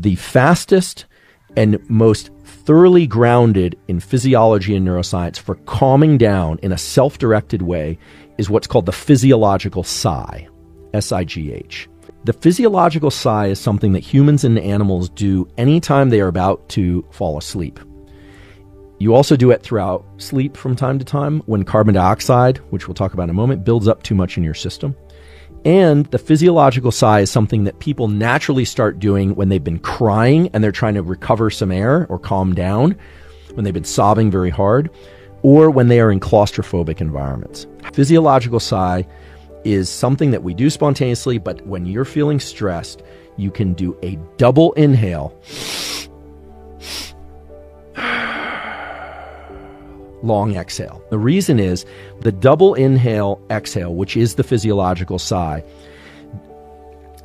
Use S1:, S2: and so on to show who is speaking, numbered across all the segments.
S1: The fastest and most thoroughly grounded in physiology and neuroscience for calming down in a self directed way is what's called the physiological sigh, S I G H. The physiological sigh is something that humans and animals do anytime they are about to fall asleep. You also do it throughout sleep from time to time when carbon dioxide, which we'll talk about in a moment, builds up too much in your system. And the physiological sigh is something that people naturally start doing when they've been crying and they're trying to recover some air or calm down, when they've been sobbing very hard, or when they are in claustrophobic environments. Physiological sigh is something that we do spontaneously, but when you're feeling stressed, you can do a double inhale long exhale. The reason is the double inhale exhale, which is the physiological sigh,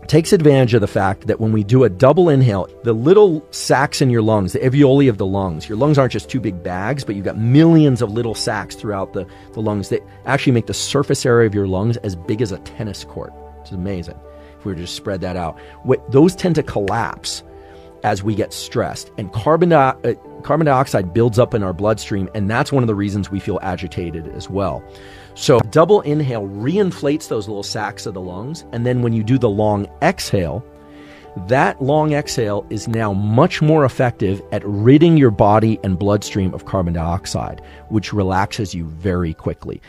S1: takes advantage of the fact that when we do a double inhale, the little sacs in your lungs, the alveoli of the lungs, your lungs aren't just two big bags, but you've got millions of little sacs throughout the, the lungs that actually make the surface area of your lungs as big as a tennis court. It's amazing if we were to just spread that out. What, those tend to collapse as we get stressed. And carbon, di- uh, carbon dioxide builds up in our bloodstream, and that's one of the reasons we feel agitated as well. So, double inhale reinflates those little sacs of the lungs. And then when you do the long exhale, that long exhale is now much more effective at ridding your body and bloodstream of carbon dioxide, which relaxes you very quickly.